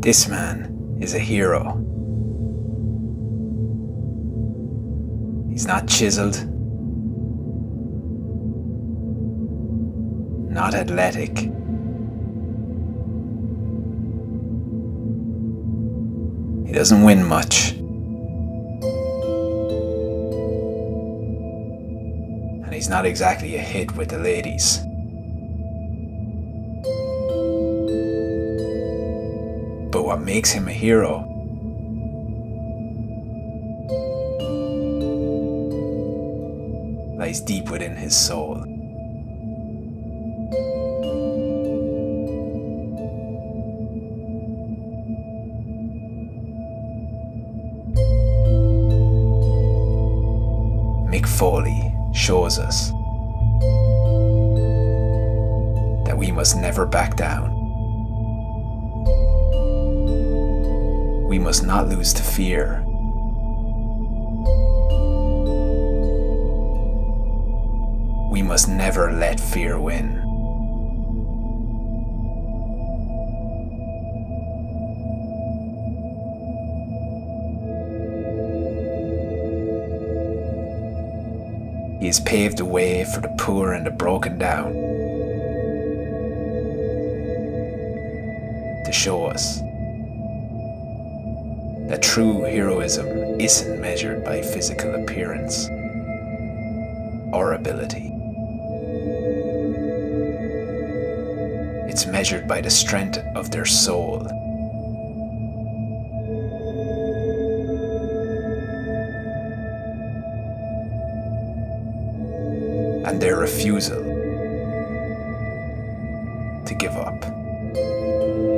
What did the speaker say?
This man is a hero. He's not chiseled, not athletic. He doesn't win much. And he's not exactly a hit with the ladies. What makes him a hero lies deep within his soul. Mick Foley shows us that we must never back down. We must not lose to fear. We must never let fear win. He has paved the way for the poor and the broken down to show us that true heroism isn't measured by physical appearance or ability. It's measured by the strength of their soul. And their refusal to give up.